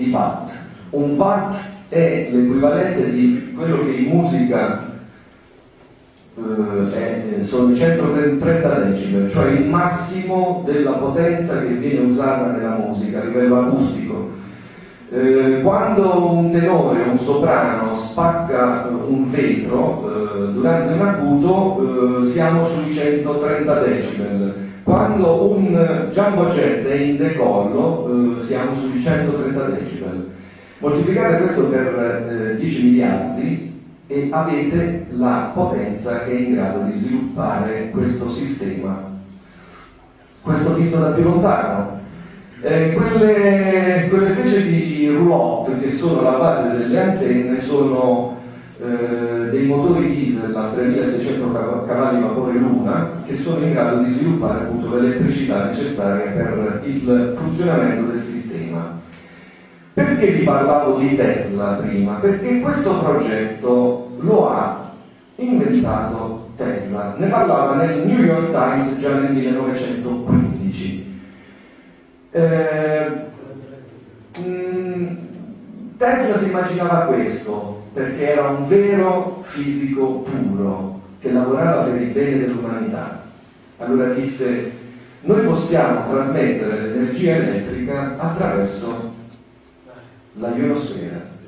di watt. Un watt è l'equivalente di quello che in musica eh, sono 130 decibel, cioè il massimo della potenza che viene usata nella musica a livello acustico. Eh, quando un tenore un soprano spacca un vetro eh, durante un acuto eh, siamo sui 130 decibel quando un jumbo jet è in decollo eh, siamo sui 130 decibel moltiplicate questo per 10 miliardi e avete la potenza che è in grado di sviluppare questo sistema. Questo visto da più lontano. Eh, quelle, quelle, specie di roulotte che sono la base delle antenne sono eh, dei motori diesel a 3600 cavalli vapore luna che sono in grado di sviluppare appunto l'elettricità necessaria per il funzionamento del sistema. Perché vi parlavo di Tesla prima? Perché questo progetto lo ha inventato Tesla, ne parlava nel New York Times già nel 1915. Eh, mm, Tesla si immaginava questo perché era un vero fisico puro che lavorava per il bene dell'umanità. Allora disse, noi possiamo trasmettere l'energia elettrica attraverso la ionosfera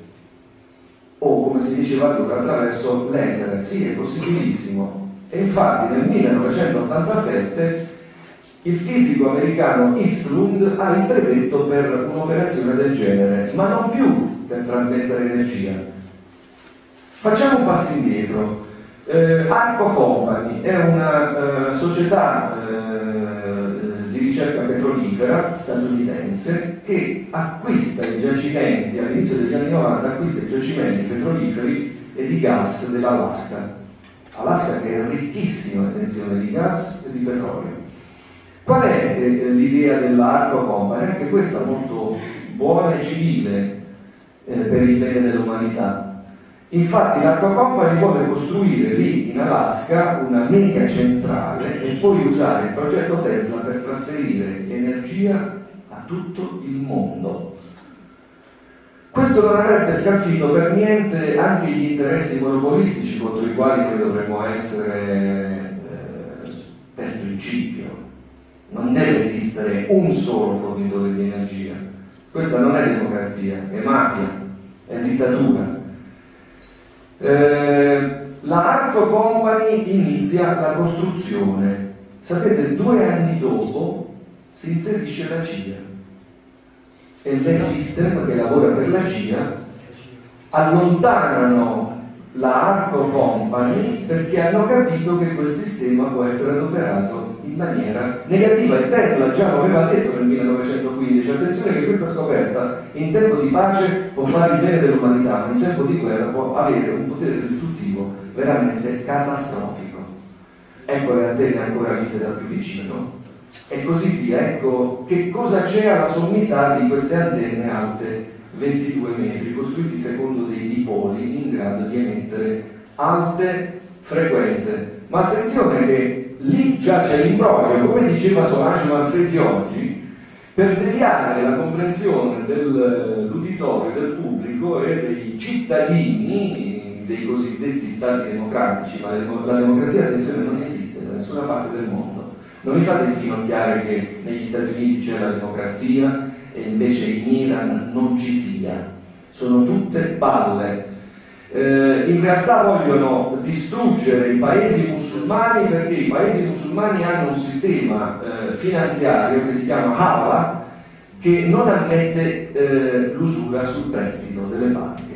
o come si diceva allora attraverso l'etere, sì è possibilissimo e infatti nel 1987 il fisico americano Eastlund ha il brevetto per un'operazione del genere, ma non più per trasmettere energia. Facciamo un passo indietro. Eh, Arco Company è una eh, società eh, ricerca petrolifera statunitense che acquista i giacimenti all'inizio degli anni 90 acquista i giacimenti petroliferi e di gas dell'Alaska. Alaska che è ricchissima, attenzione, di gas e di petrolio. Qual è eh, l'idea dell'Arco Company? Anche questa molto buona e civile eh, per il bene dell'umanità Infatti l'Arco Company vuole costruire lì in Alaska una mega centrale e poi usare il progetto Tesla per trasferire energia a tutto il mondo. Questo non avrebbe scalfito per niente anche gli interessi monopolistici contro i quali noi dovremmo essere eh, per principio. Non deve esistere un solo fornitore di energia. Questa non è democrazia, è mafia, è dittatura. Eh, la Arco Company inizia la costruzione. Sapete, due anni dopo si inserisce la CIA e l'E-System che lavora per la CIA allontanano la Arco Company perché hanno capito che quel sistema può essere adoperato in maniera negativa. E Tesla già lo aveva detto nel 1915 attenzione che questa scoperta in tempo di pace può fare il bene dell'umanità ma in tempo di guerra può avere un potere distruttivo veramente catastrofico. Ecco le antenne ancora viste da più vicino. E così via. Ecco che cosa c'è alla sommità di queste antenne alte 22 metri costruiti secondo dei dipoli in grado di emettere alte frequenze ma attenzione che lì già c'è l'imbroglio, come diceva Solange Manfredi oggi, per deviare la comprensione dell'uditorio, del pubblico e dei cittadini dei cosiddetti stati democratici, ma la democrazia, attenzione, non esiste da nessuna parte del mondo. Non mi fate infinocchiare che negli Stati Uniti c'è la democrazia e invece in Iran non ci sia. Sono tutte balle eh, in realtà vogliono distruggere i paesi musulmani perché i paesi musulmani hanno un sistema eh, finanziario che si chiama Hava che non ammette eh, l'usura sul prestito delle banche.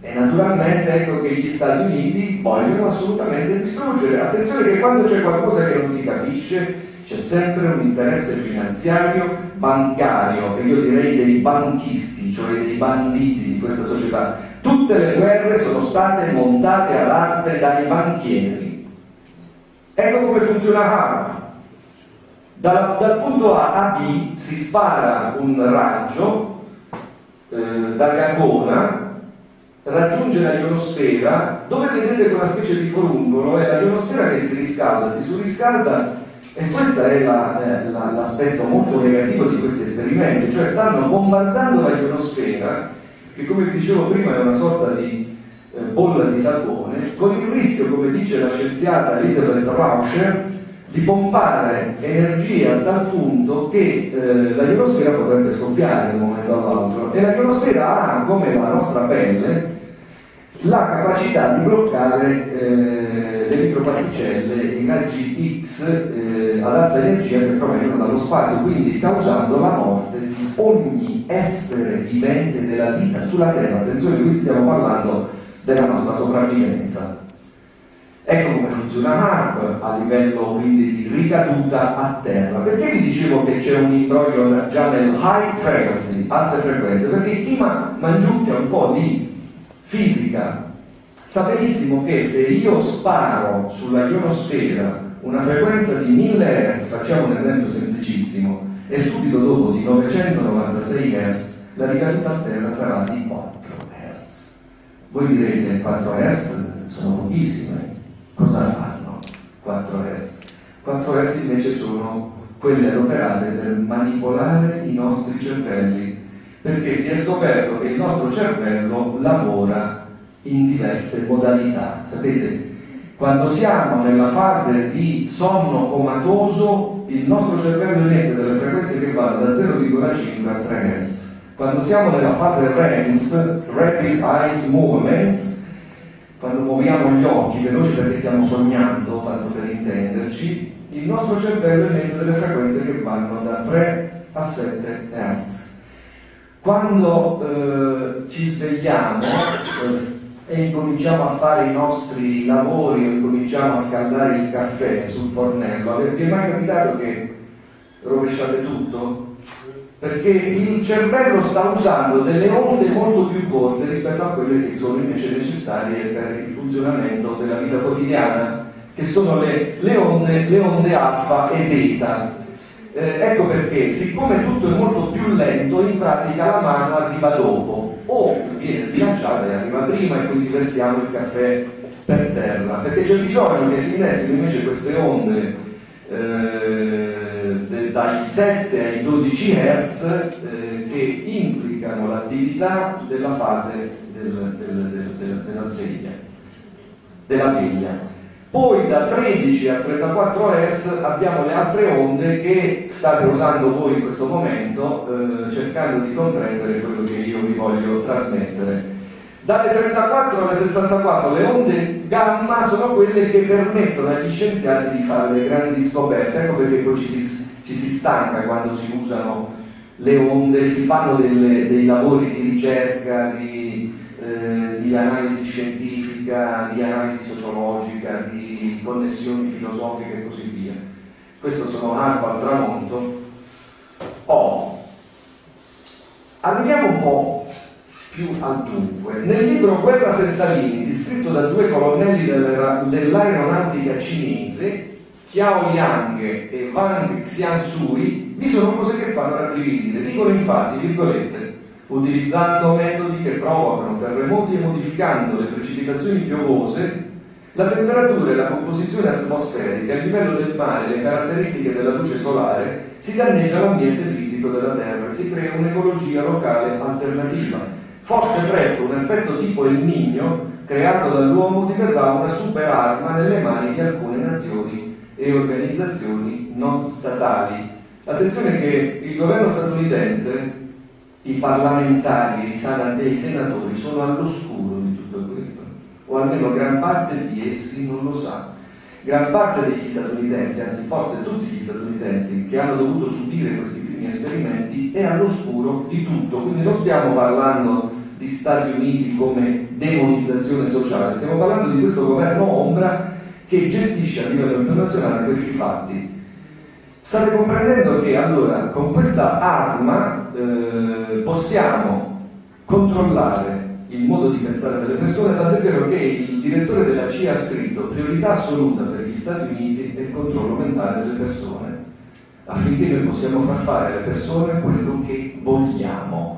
E naturalmente ecco che gli Stati Uniti vogliono assolutamente distruggere. Attenzione che quando c'è qualcosa che non si capisce c'è sempre un interesse finanziario bancario, e io direi dei banchisti, cioè dei banditi di questa società Tutte le guerre sono state montate all'arte dai banchieri. Ecco come funziona Harp. Dal, dal, punto A a B si spara un raggio eh, da Gagona, raggiunge la ionosfera, dove vedete quella specie di foruncolo, è la ionosfera che si riscalda, si surriscalda E questo è la, eh, la, l'aspetto molto negativo di questi esperimenti, cioè stanno bombardando la ionosfera, che come vi dicevo prima è una sorta di eh, bolla di sapone, con il rischio, come dice la scienziata Elisabeth Rauscher, di pompare energia a tal punto che eh, la ionosfera potrebbe scoppiare da un momento all'altro. E la ionosfera ha, come la nostra pelle, la capacità di bloccare eh, le microparticelle, i raggi X eh, ad alta energia che provengono dallo spazio, quindi causando la morte di ogni essere vivente della vita sulla Terra. Attenzione, qui stiamo parlando della nostra sopravvivenza. Ecco come funziona HARP a livello quindi di ricaduta a terra. Perché vi dicevo che c'è un imbroglio già nel high frequency, alte frequenze? Perché chi ma- mangiucchia un po' di fisica sa benissimo che se io sparo sulla ionosfera una frequenza di 1000 Hz, facciamo un esempio semplicissimo, e subito dopo di 996 Hz la ricaduta a terra sarà di 4 Hz. Voi direte 4 Hz sono pochissime, 4 Hz? 4 Hz invece sono quelle adoperate per manipolare i nostri cervelli perché si è scoperto che il nostro cervello lavora in diverse modalità. Sapete, quando siamo nella fase di sonno comatoso, il nostro cervello emette delle frequenze che vanno da 0,5 a 3 Hz. Quando siamo nella fase REMS, Rapid Eyes Movements, quando muoviamo gli occhi veloci perché stiamo sognando, tanto per intenderci, il nostro cervello emette delle frequenze che vanno da 3 a 7 Hz. Quando eh, ci svegliamo eh, e incominciamo a fare i nostri lavori o incominciamo a scaldare il caffè sul fornello, vi è mai capitato che rovesciate tutto? Perché il cervello sta usando delle onde molto più corte rispetto a quelle che sono invece necessarie per il funzionamento della vita quotidiana, che sono le, le, onde, le onde alfa e beta. Eh, ecco perché, siccome tutto è molto più lento, in pratica la mano arriva dopo, o viene sbilanciata e arriva prima e quindi versiamo il caffè per terra, perché c'è bisogno che si innestino invece queste onde eh, dai 7 ai 12 Hz eh, che implicano l'attività della fase del, del, del, della sveglia, della veglia. Poi da 13 a 34 Hz abbiamo le altre onde che state usando voi in questo momento eh, cercando di comprendere quello che io vi voglio trasmettere. Dalle 34 alle 64 le onde gamma sono quelle che permettono agli scienziati di fare le grandi scoperte, ecco perché poi ci si, ci si stanca quando si usano le onde, si fanno delle, dei lavori di ricerca, di, eh, di analisi scientifica di analisi sociologica, di connessioni filosofiche e così via. Questo sono acqua al tramonto. Oh, arriviamo un po' più al dunque. Nel libro Guerra senza limiti, scritto da due colonnelli dell'aeronautica cinese, Xiao Yang e Wang Xiansui, vi sono cose che fanno rabbrividire. Dicono infatti, virgolette, utilizzando metodi che provocano terremoti e modificando le precipitazioni piovose, la temperatura e la composizione atmosferica, il livello del mare e le caratteristiche della luce solare si danneggia l'ambiente fisico della Terra, si crea un'ecologia locale alternativa. Forse presto un effetto tipo il Nigno, creato dall'uomo, diverrà una superarma nelle mani di alcune nazioni e organizzazioni non statali. Attenzione che il governo statunitense i parlamentari e i senatori sono all'oscuro di tutto questo, o almeno gran parte di essi non lo sa. Gran parte degli statunitensi, anzi forse tutti gli statunitensi che hanno dovuto subire questi primi esperimenti, è all'oscuro di tutto. Quindi non stiamo parlando di Stati Uniti come demonizzazione sociale, stiamo parlando di questo governo ombra che gestisce a livello internazionale questi fatti. State comprendendo che allora con questa arma eh, possiamo controllare il modo di pensare delle persone, tant'è vero che il direttore della CIA ha scritto priorità assoluta per gli Stati Uniti è il controllo mentale delle persone, affinché noi possiamo far fare alle persone quello che vogliamo